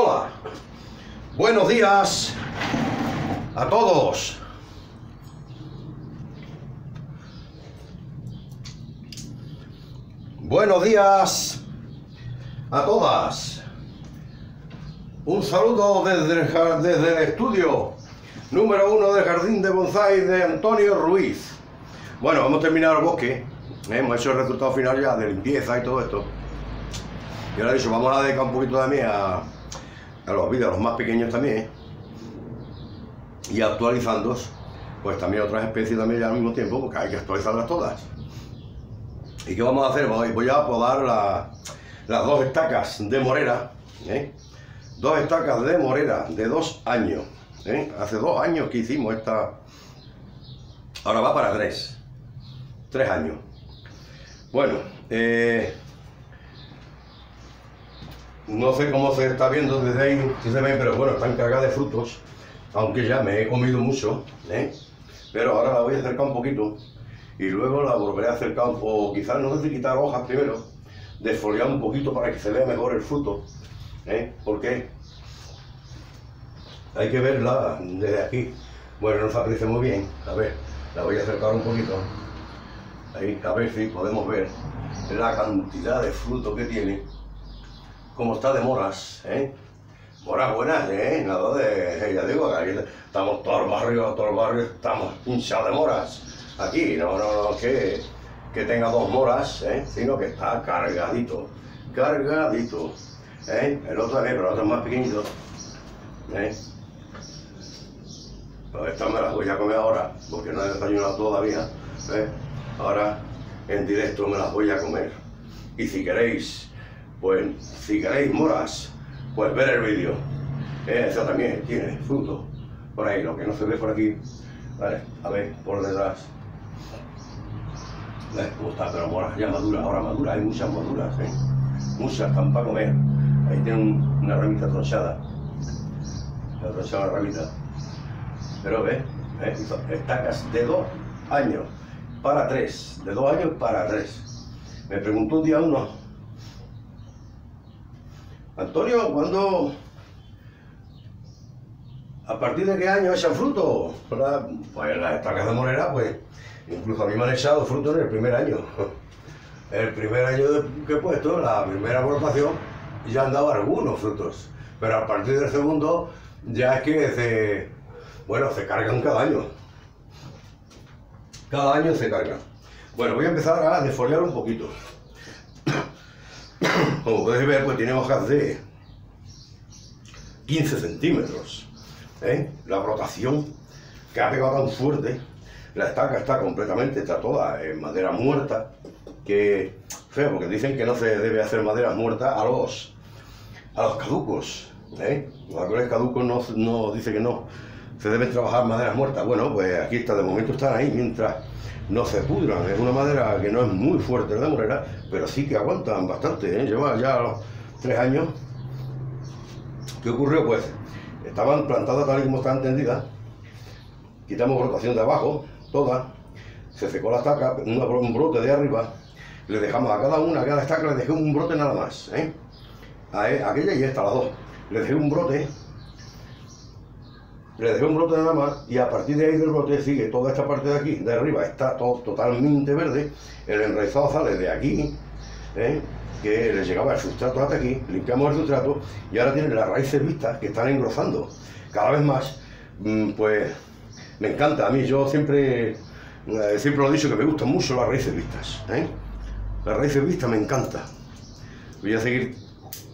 Hola, buenos días a todos. Buenos días a todas. Un saludo desde el, desde el estudio número uno del Jardín de Bonsai de Antonio Ruiz. Bueno, hemos terminado el bosque. ¿eh? Hemos hecho el resultado final ya de limpieza y todo esto. Y ahora he dicho, vamos a dedicar un poquito también a, a los vídeos, a los más pequeños también. Y actualizando, pues también otras especies también al mismo tiempo, porque hay que actualizarlas todas. ¿Y qué vamos a hacer? Voy, voy a podar la- las dos estacas de morera. ¿eh? Dos estacas de morera de dos años. ¿eh? Hace dos años que hicimos esta. Ahora va para tres. Tres años. Bueno, eh, no sé cómo se está viendo desde ahí, si se ve, pero bueno, están cargadas de frutos. Aunque ya me he comido mucho. ¿eh? Pero ahora la voy a acercar un poquito y luego la volveré a acercar, o quizás no sé si quitar hojas primero, desfoliar un poquito para que se vea mejor el fruto, ¿eh? porque hay que verla desde aquí. Bueno, no se aprecia muy bien, a ver, la voy a acercar un poquito, ahí, a ver si podemos ver la cantidad de fruto que tiene, cómo está de moras, ¿eh? Moras buenas, ¿eh? Nada de, ya digo, aquí estamos todo el barrio, todo el barrio, estamos hinchados de moras. Aquí, no, no, no, que, que tenga dos moras, ¿eh? Sino que está cargadito, cargadito, ¿eh? El otro también, pero el otro es más pequeñito, ¿eh? Pues estas me las voy a comer ahora, porque no he desayunado todavía, ¿eh? Ahora, en directo me las voy a comer. Y si queréis, pues, si queréis moras, pues ver el vídeo. Eh, Eso también tiene fruto. Por ahí, lo que no se ve por aquí. Vale, a ver, por detrás. ¿Ves cómo está? Pero moras ya maduras, ahora maduras, hay muchas maduras, ¿eh? Muchas están para comer. Ahí tiene un- una ramita tronchada. La tronchada ramita. Pero ves, ¿eh? Estacas de dos años para tres. De dos años para tres. Me preguntó un día uno, Antonio, ¿cuándo? ¿A partir de qué año echan fruto? Pues las estacas de morera, pues, incluso a mí me han echado fruto en el primer año. El primer año que he puesto, la primera aportación, ya han dado algunos frutos. Pero a partir del segundo, ya es que se, bueno, se cargan cada año. Cada año se cargan. Bueno, voy a empezar a desfoliar un poquito. Como podéis ver, pues tiene hojas de 15 centímetros. ¿eh? La brotación que ha pegado tan fuerte, la estaca está completamente, está toda en madera muerta, que feo, porque dicen que no se debe hacer madera muerta a los, a los caducos. ¿eh? Los árboles caducos no, no dice que no, se deben trabajar maderas muertas. Bueno, pues aquí está, de momento están ahí mientras no se pudran. Es una madera que no es muy fuerte de morera, pero sí que aguantan bastante. ¿eh? Lleva ya tres años. ¿Qué ocurrió? Pues estaban plantadas tal y como estaban tendidas. Quitamos rotación de abajo, toda. Se secó la estaca, un brote de arriba. Le dejamos a cada una, a cada estaca le dejé un brote nada más. ¿eh? E- aquella y esta, las dos. Le dejé un brote le dejé un brote nada más y a partir de ahí del brote sigue toda esta parte de aquí, de arriba, está todo totalmente verde, el enraizado sale de aquí, ¿eh? que le llegaba el sustrato hasta aquí, limpiamos el sustrato y ahora tienen las raíces vistas que están engrosando cada vez más, Mm, pues me encanta, a mí yo siempre, eh, siempre lo he dicho que me gustan mucho las raíces vistas, ¿eh? las raíces vistas me encanta. Voy a seguir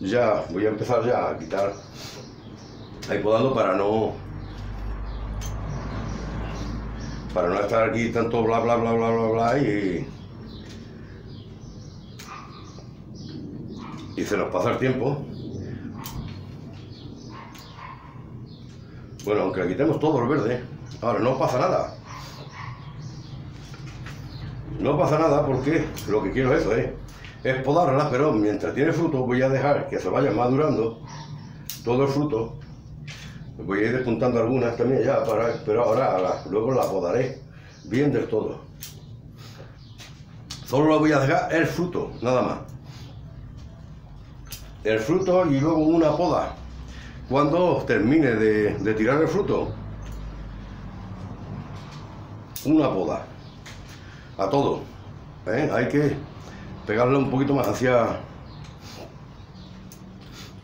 ya, voy a empezar ya a quitar ahí podando para no para no estar aquí tanto bla bla bla bla bla bla y y se nos pasa el tiempo bueno aunque le quitemos todo el verde ahora no pasa nada no pasa nada porque lo que quiero es eso ¿eh? es podarla pero mientras tiene fruto voy a dejar que se vaya madurando todo el fruto Voy a ir despuntando algunas también ya, para, pero ahora luego la podaré bien del todo. Solo la voy a dejar el fruto, nada más. El fruto y luego una poda. cuando termine de, tirar el fruto, una poda a todo. ¿eh? Hay que pegarle un poquito más hacia,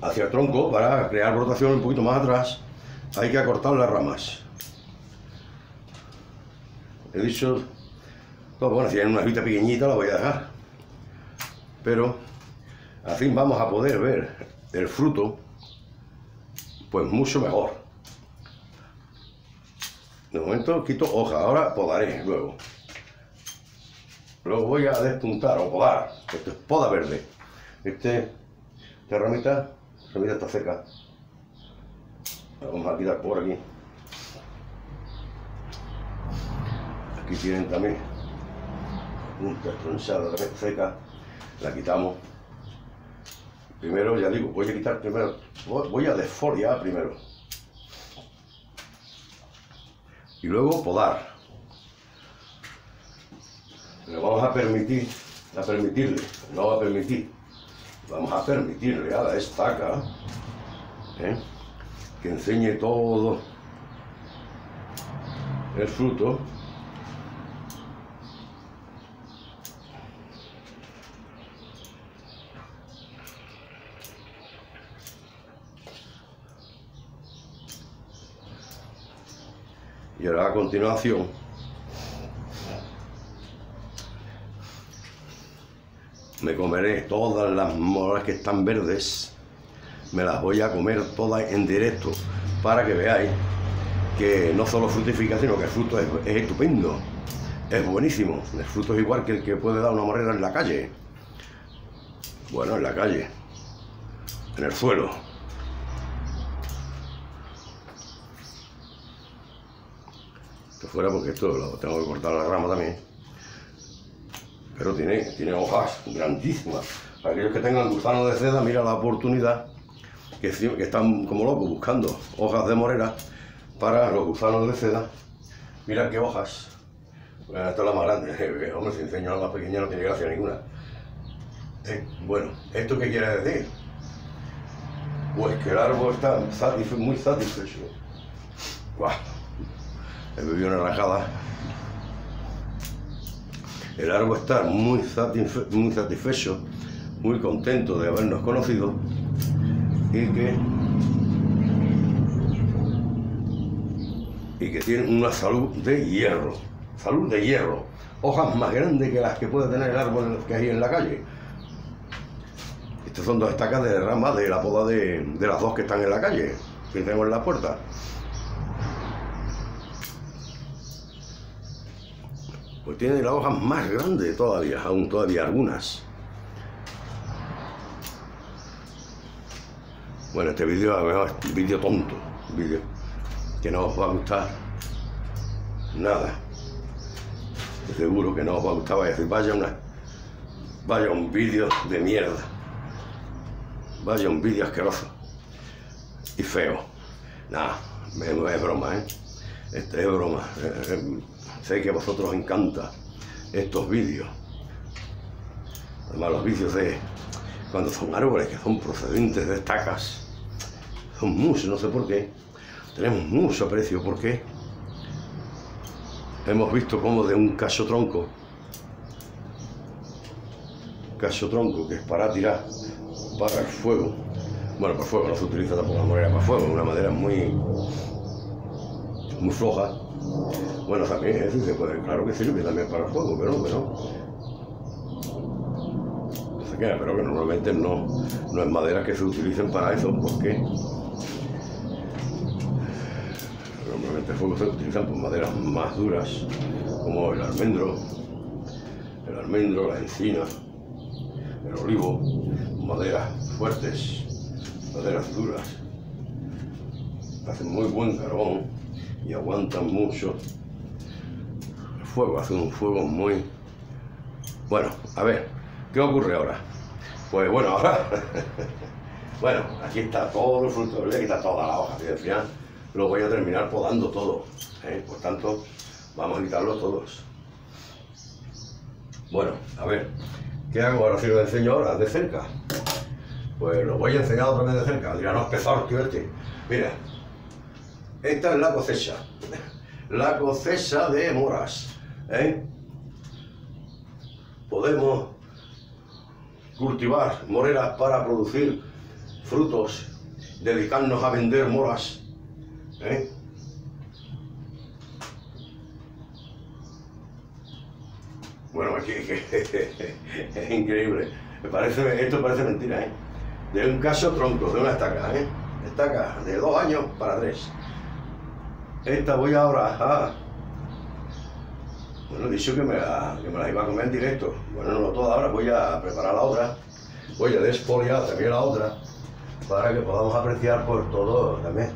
hacia el tronco para crear rotación un poquito más atrás. Hay que acortar las ramas. He dicho, bueno, si hay una hojita pequeñita la voy a dejar. Pero así vamos a poder ver el fruto pues mucho mejor. De momento quito hoja, ahora podaré luego. Luego voy a despuntar o podar. Esto es poda verde. Este, esta ramita, ramita está seca. Vamos a quitar por aquí. Aquí tienen también punta tronchada también seca. La quitamos. Primero, ya digo, voy a quitar primero, voy a desfoliar primero. Y luego podar. Le vamos a permitir, a permitirle, no va a permitir, vamos a permitirle a la estaca ¿eh? Que enseñe todo el fruto. Y ahora a continuación me comeré todas las moras que están verdes, me las voy a comer todas en directo para que veáis que no solo frutifica, sino que el fruto es, estupendo, es buenísimo. El fruto es igual que el que puede dar una morera en la calle. Bueno, en la calle, en el suelo. fuera porque esto lo tengo que cortar la rama también. Pero tiene, tiene hojas grandísimas. Para aquellos que tengan gusano de seda, mira la oportunidad, que, están como locos buscando hojas de morera para los gusanos de seda. Mira qué hojas. Bueno, esta es la más grande. Hombre, si enseño la más pequeña no tiene gracia ninguna. Eh, bueno, ¿esto qué quiere decir? Pues que el árbol está muy satisfecho. ¡Guau! me bebió una rajada. El árbol está muy, muy satisfecho, muy contento de habernos conocido y que, y que tiene una salud de hierro, salud de hierro, hojas más grandes que las que puede tener el árbol que hay en la calle. Estas son dos estacas de rama de la poda de, de las dos que están en la calle, que tenemos en la puerta. pues tiene las hojas más grandes todavía, aún todavía algunas. Bueno, este vídeo es un vídeo tonto, un vídeo que no os va a gustar nada. Seguro que no os va a gustar, vaya a vaya una, vaya un vídeo de mierda, vaya un vídeo asqueroso y feo. Nada, es broma, ¿eh? Este es broma. Eh, eh, sé que a vosotros os encanta estos vídeos. Además, los vídeos de cuando son árboles que son procedentes de estacas, son muchos, no sé por qué. Tenemos mucho aprecio porque hemos visto como de un cacho tronco, cacho tronco que es para tirar para el fuego. Bueno, para fuego no se utiliza tampoco la madera para fuego, una madera muy muy floja. Bueno, también eso se claro que sirve también para el fuego, pero, pero pero que normalmente no, no es madera que se utilicen para eso, porque normalmente fuego se utilizan por maderas más duras, como el almendro, el almendro, la encina, el olivo, maderas fuertes, maderas duras, hacen muy buen carbón y aguantan mucho. El fuego, hace un fuego muy... Bueno, a ver, ¿qué ocurre ahora? Pues bueno, ahora... bueno, aquí está todo el fruto, aquí está toda la hoja, y al final lo voy a terminar podando todo, ¿eh? por tanto, vamos a quitarlos todos. Bueno, a ver, ¿qué hago ahora si lo enseño ahora de cerca? Pues lo voy a enseñar otra vez de cerca. Dirán, no, es tío este. Mira, esta es la cosecha. La cosecha de moras. ¿eh? Podemos cultivar moreras para producir frutos, dedicarnos a vender moras. ¿eh? Bueno, aquí es increíble. Me parece, esto parece mentira, ¿eh? De un caso tronco, de una estaca, ¿eh? Estaca de dos años para tres. Esta voy ahora a... Bueno, dicho que me, la, que me la iba a comer en directo. Bueno, no toda ahora, voy a preparar la otra. Voy a desfoliar también la otra para que podamos apreciar por todo también.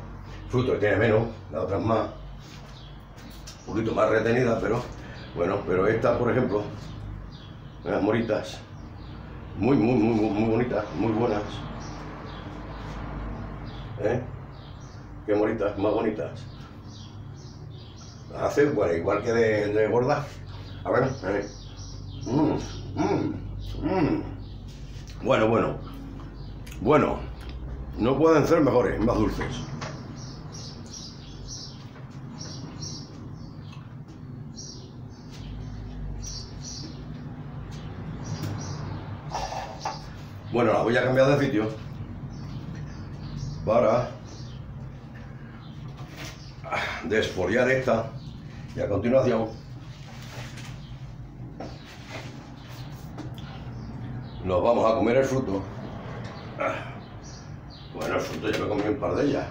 Fruto que tiene menos, la otra es más, un poquito más retenida, pero bueno, pero esta, por ejemplo, unas moritas, muy, muy, muy, muy bonitas, muy buenas. ¿Eh? Qué moritas, más bonitas. Hace, bueno, igual que de, de gorda. A ver, eh. Mm, mm, mm. Bueno, bueno. Bueno, no pueden ser mejores, más dulces. Bueno, la voy a cambiar de sitio para desfoliar esta y a continuación nos vamos a comer el fruto. Bueno, el fruto ya me comí un par de ellas.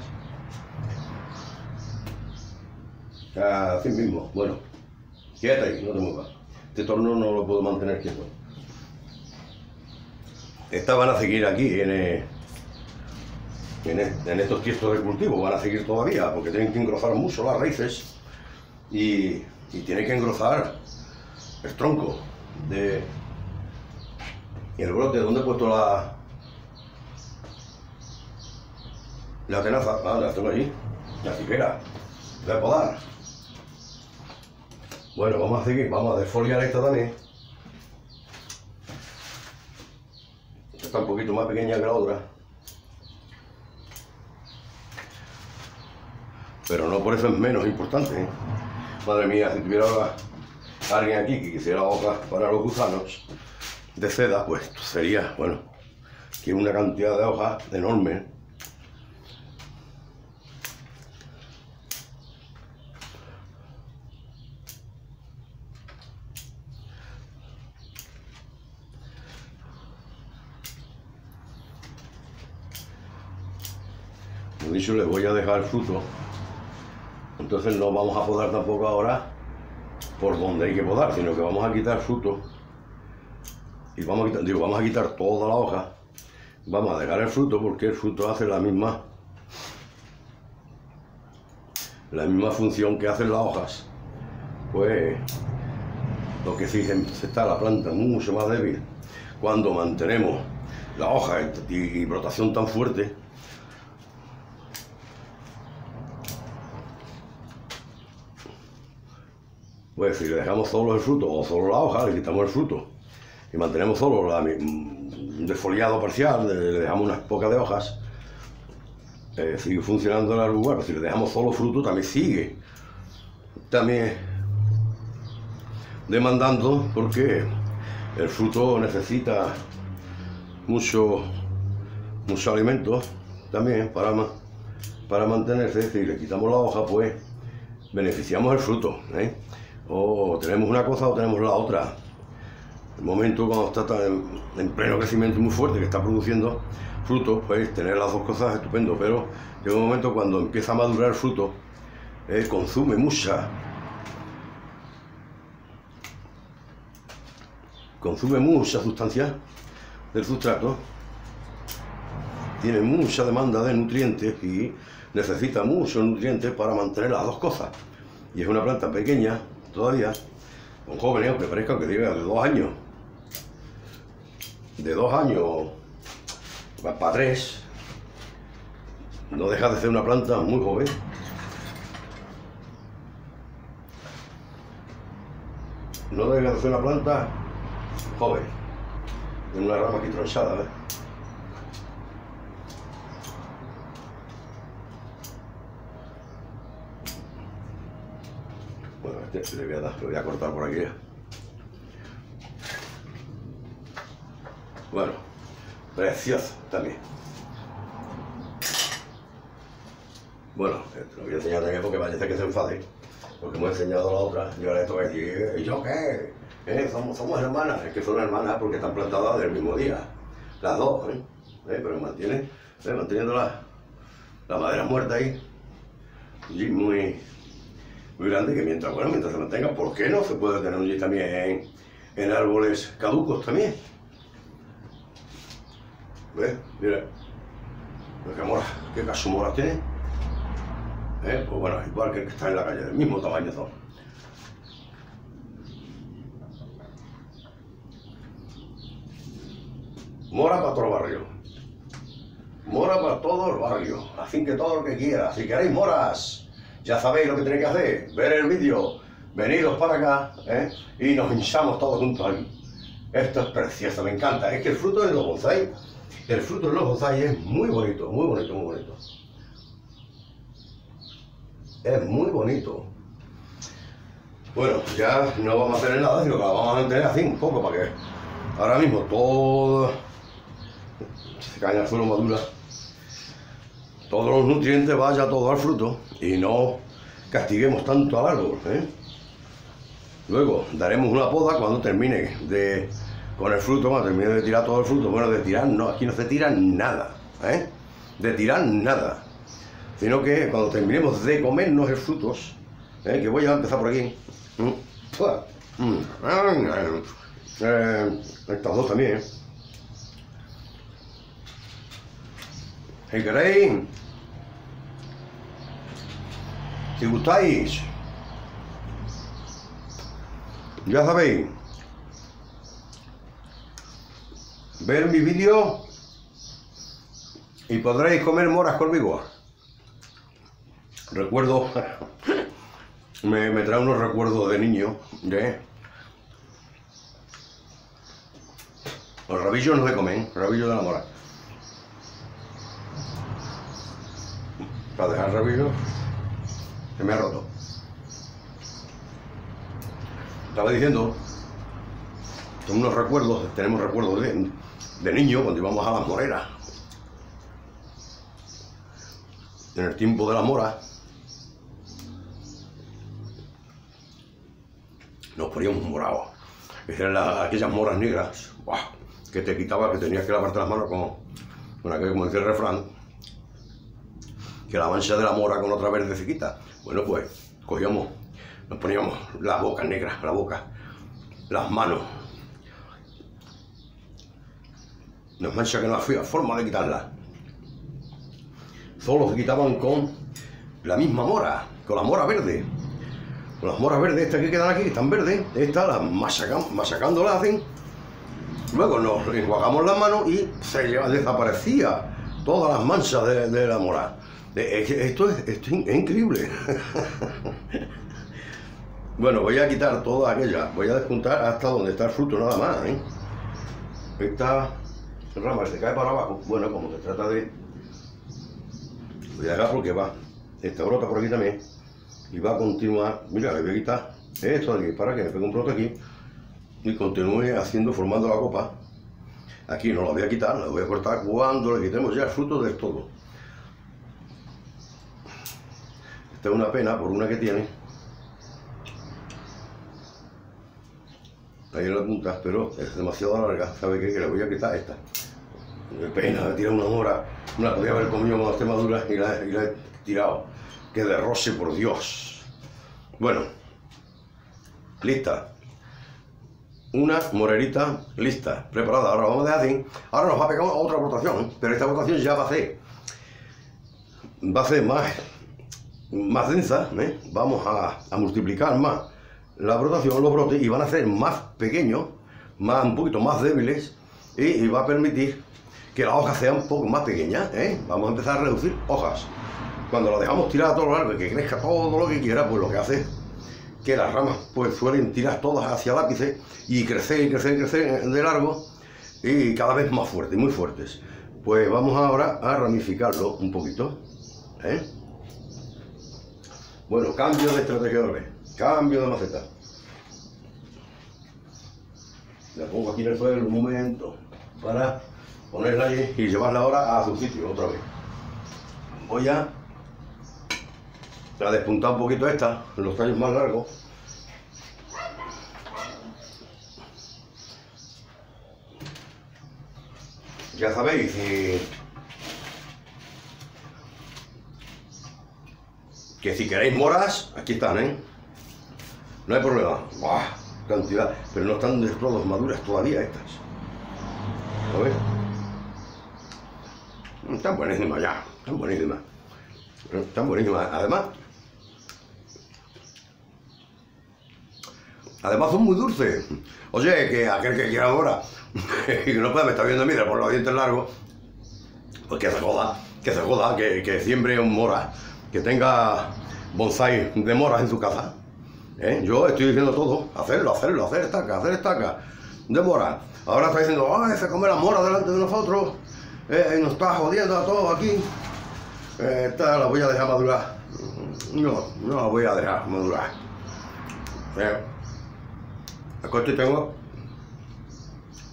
Así mismo, bueno, quédate ahí, no te muevas. Este torno no lo puedo mantener quieto. Estas van a seguir aquí en, en, estos tiestos de cultivo, van a seguir todavía, porque tienen que engrosar mucho las raíces y, y tienen que engrosar el tronco de el brote. ¿Dónde he puesto la la tenaza? Ah, la tengo allí, la tijera, de podar. Bueno, vamos a seguir, vamos a desfoliar esta también. está un poquito más pequeña que la otra. Pero no por eso es menos importante. ¿eh? Madre mía, si tuviera alguien aquí que quisiera hojas para los gusanos de seda, pues sería, bueno, que una cantidad de hojas enorme. Como dicho, les voy a dejar fruto. Entonces no vamos a podar tampoco ahora por donde hay que podar, sino que vamos a quitar fruto. Y vamos a quitar, digo, vamos a quitar toda la hoja. Vamos a dejar el fruto porque el fruto hace la misma la misma función que hacen las hojas. Pues lo que sí está la planta mucho más débil cuando mantenemos la hoja y brotación tan fuerte Pues si le dejamos solo el fruto o solo la hoja, le quitamos el fruto y mantenemos solo la, un desfoliado parcial, le dejamos unas pocas de hojas, eh, sigue funcionando el lugar, si le dejamos solo fruto también sigue. También demandando porque el fruto necesita mucho, mucho alimento también para, para mantenerse. Si le quitamos la hoja, pues beneficiamos el fruto. ¿eh? O tenemos una cosa o tenemos la otra. El momento cuando está en, pleno crecimiento muy fuerte, que está produciendo frutos, pues tener las dos cosas es estupendo, pero llega un momento cuando empieza a madurar el fruto, eh, consume mucha, consume mucha sustancia del sustrato, tiene mucha demanda de nutrientes y necesita muchos nutrientes para mantener las dos cosas. Y es una planta pequeña, todavía, un joven, aunque parezca que diga de dos años, de dos años para tres, no deja de ser una planta muy joven. No deja de ser una planta joven, en una rama aquí tronchada, ¿ves? Este le voy a dar, lo voy a cortar por aquí. Bueno, precioso también. Bueno, lo voy a enseñar también porque parece que se enfade. Porque hemos enseñado a la otra y ahora esto a decir, ¿y yo qué? ¿Eh? Somos, somos hermanas. Es que son hermanas porque están plantadas del mismo día. Las dos, ¿eh? ¿Eh? Pero mantienen, ¿eh? manteniendo la, la madera muerta ahí. Y muy, muy grande que mientras, bueno, mientras se mantenga, ¿por qué no se puede tener un también en, árboles caducos también? ¿Ves? Mira. ¿Qué mora? ¿Qué caso mora tiene? ¿Eh? Pues bueno, igual que el que está en la calle, del mismo tamaño todo. Mora para todo barrio. Mora para todo el barrio. Así que todo lo que quiera. Si queréis moras, ya sabéis lo que tenéis que hacer. Ver el vídeo, veniros para acá ¿eh? y nos hinchamos todos juntos ahí. Esto es precioso, me encanta. Es que el fruto de los bonsai, el fruto de los bonsai es muy bonito, muy bonito, muy bonito. Es muy bonito. Bueno, ya no vamos a tener nada, sino que la vamos a mantener así un poco para que ahora mismo todo se caiga al suelo madura. Todos los nutrientes vaya todo al fruto y no castiguemos tanto al árbol. ¿eh? Luego daremos una poda cuando termine de con el fruto, cuando termine de tirar todo el fruto. Bueno, de tirar no, aquí no se tira nada. ¿eh? De tirar nada sino que cuando terminemos de comernos el frutos, ¿eh? que voy a empezar por aquí, mm, eh, estas dos también, si queréis, si gustáis, ya sabéis, ver mi vídeo y podréis comer moras conmigo recuerdo, me, me, trae unos recuerdos de niño, de... Los rabillos no se comen, rabillos de la mora. Para dejar el rabillo, se me ha roto. Estaba diciendo, son unos recuerdos, tenemos recuerdos de, de niño cuando íbamos a las moreras. En el tiempo de la mora, nos poníamos morados. Eran aquellas moras negras, que te quitaba, que tenías que lavarte las manos con, con como dice el refrán, que la mancha de la mora con otra verde se quita. Bueno, pues cogíamos, nos poníamos la boca negra, la boca, las manos. Nos mancha que no había forma de quitarla. Solo se quitaban con la misma mora, con la mora verde las moras verdes estas que quedan aquí, que están verdes, estas las masacando, las hacen. Luego nos enjuagamos las manos y se desaparecía todas las manchas de, la mora. Esto es, increíble. bueno, voy a quitar todas aquellas, voy a despuntar hasta donde está el fruto nada más. ¿eh? Esta rama se cae para abajo, bueno, como se trata de... Voy a dejar porque va, esta brota por aquí también y va a continuar, mira, le voy a quitar esto de aquí para que me pegue un brote aquí y continúe haciendo, formando la copa. Aquí no la voy a quitar, la voy a cortar cuando le quitemos ya el fruto del todo. Esta es una pena por una que tiene. Ahí en la punta, pero es demasiado larga, ¿sabe qué? Que le voy a quitar esta. Qué pena, he tirado una mora, una podía haber comido más madura y la, y la he tirado que de roce por Dios. Bueno, lista. Una morerita lista, preparada. Ahora vamos a dejar Ahora nos va a pegar otra votación, pero esta votación ya va a ser, va a ser más, más densa. ¿eh? Vamos a, multiplicar más la brotación, los brotes, y van a ser más pequeños, más, un poquito más débiles, y, va a permitir que las hojas sean un poco más pequeñas. ¿eh? Vamos a empezar a reducir hojas. Cuando lo dejamos tirar a todo lo largo que crezca todo lo que quiera, pues lo que hace que las ramas pues suelen tirar todas hacia el ápice y crecer y crecer y crecer de largo y cada vez más fuertes, muy fuertes. Pues vamos ahora a ramificarlo un poquito. ¿eh? Bueno, cambio de estrategia de Cambio de maceta. La pongo aquí en el suelo un momento para ponerla y llevarla ahora a su sitio otra vez. Voy a, a despuntar un poquito esta, los tallos más largos. Ya sabéis, que si queréis moras, aquí están, ¿eh? No hay problema. ¡Buah! Cantidad. Pero no están de todas maduras todavía estas. ¿Lo ves? Están buenísimas ya. Están buenísimas. Están buenísimas. Además, Además son muy dulces. Oye, que aquel que quiera ahora y que no pueda me está viendo mira por los dientes largos, pues que se joda, que se joda, que, que siembre un mora, que tenga bonsai de moras en su casa. ¿Eh? Yo estoy diciendo todo, hacerlo, hacerlo, hacer estaca, hacer estaca de mora. Ahora está diciendo, ay, se come la mora delante de nosotros, eh, nos está jodiendo a todos aquí. Eh, esta la voy a dejar madurar. No, no la voy a dejar madurar. Eh, esto tengo,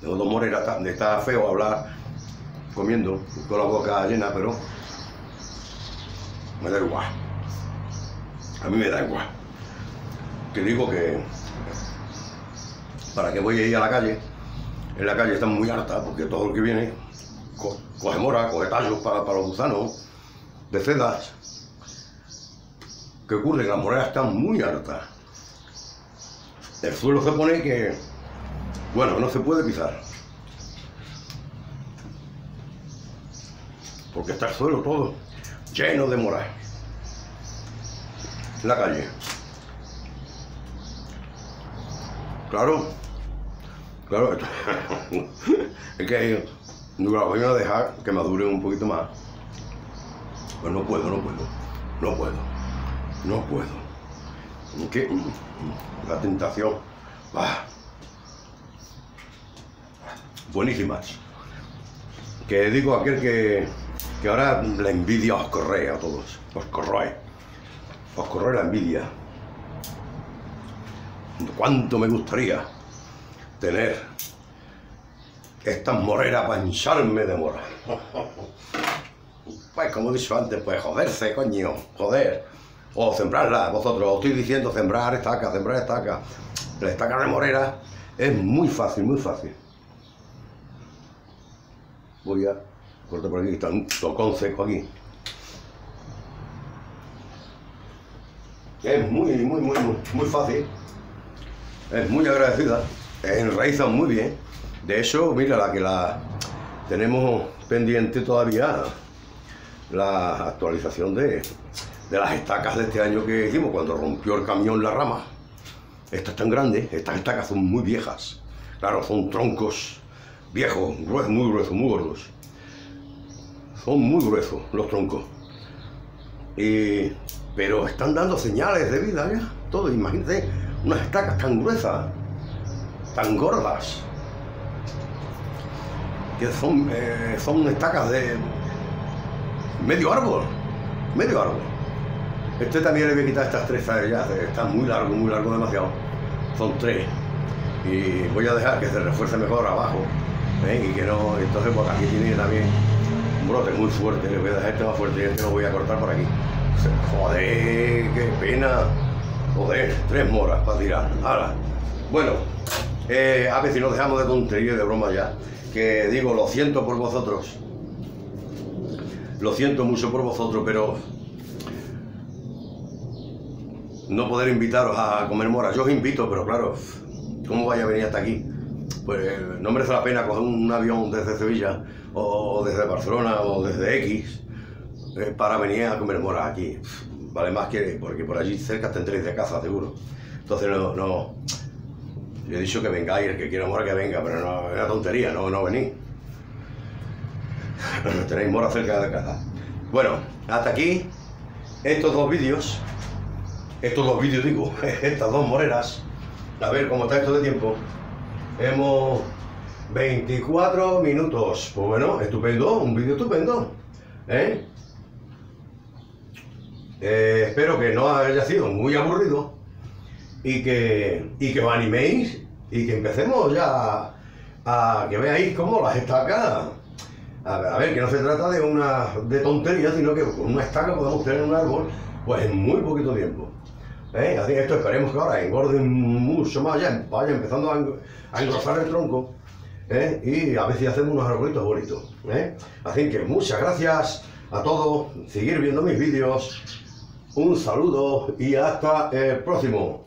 tengo dos moreras, está feo hablar comiendo con la boca llena, pero me da igual. A mí me da igual. Que digo que para que voy a ir a la calle, en la calle están muy harta porque todo lo que viene coge mora, coge tallos para, para los gusanos, de sedas. ¿Qué ocurre? Las moreras están muy hartas. El suelo se pone que, bueno, no se puede pisar. Porque está el suelo todo lleno de moras la calle. Claro, claro, es que la voy a dejar que madure un poquito más. Pues no puedo, no puedo, no puedo, no puedo. Que la tentación, ah, buenísimas. Que digo aquel que, que ahora la envidia os corre a todos, os corroe os corre la envidia. ¿Cuánto me gustaría tener estas moreras para hincharme de mora? Pues como he dicho antes, pues joderse, coño, joder. O sembrarla, vosotros, os estoy diciendo sembrar estaca, sembrar estaca. La estaca de morera es muy fácil, muy fácil. Voy a cortar por aquí, está un tocón seco aquí. es muy, muy, muy, muy, fácil, es muy agradecida, enraizan muy bien. De hecho, mira, la que la tenemos pendiente todavía, la actualización de, las estacas de este año que hicimos, cuando rompió el camión la rama. Estas tan grandes, estas estacas son muy viejas. Claro, son troncos viejos, gruesos, muy gruesos, muy gordos. Son muy gruesos los troncos. Y pero están dando señales de vida ya. Todo, imagínate, unas estacas tan gruesas, tan gordas, que son, eh, son estacas de medio árbol, medio árbol. Este también le voy a quitar estas tres ya, están muy largo, muy largo demasiado. Son tres. Y voy a dejar que se refuerce mejor abajo. ¿eh? Y que no, entonces pues aquí tiene también brote muy fuerte. Le voy a dejar este más fuerte y este lo voy a cortar por aquí. Joder, qué pena. Joder, tres moras para tirar. Ahora, bueno, eh, a ver si nos dejamos de tontería y de broma ya. Que digo, lo siento por vosotros. Lo siento mucho por vosotros, pero no poder invitaros a comer moras. Yo os invito, pero claro, ¿cómo vaya a venir hasta aquí? Pues no merece la pena coger un avión desde Sevilla o desde Barcelona o desde X eh, para venir a comer moras aquí. Vale más que porque por allí cerca tendréis de casa, seguro. Entonces no, no. Yo he dicho que vengáis, el que quiera mora que venga, pero no es una tontería, no, no venís. Tenéis mora cerca de casa. Bueno, hasta aquí estos dos vídeos. Estos dos vídeos digo, estas dos moreras. A ver cómo está esto de tiempo. Hemos 24 minutos. Pues bueno, estupendo, un vídeo estupendo. ¿Eh? Eh, espero que no haya sido muy aburrido y que, y que os animéis y que empecemos ya a, que veáis cómo las estacas. A ver, a ver, que no se trata de una de tontería, sino que con una estaca podemos tener un árbol pues en muy poquito tiempo. ¿Eh? Así que esto esperemos que ahora engorden mucho más, ya vaya empezando a, engrosar el tronco ¿eh? y a si hacemos unos arbolitos bonitos. ¿eh? Así que muchas gracias a todos, seguir viendo mis vídeos, un saludo y hasta el próximo.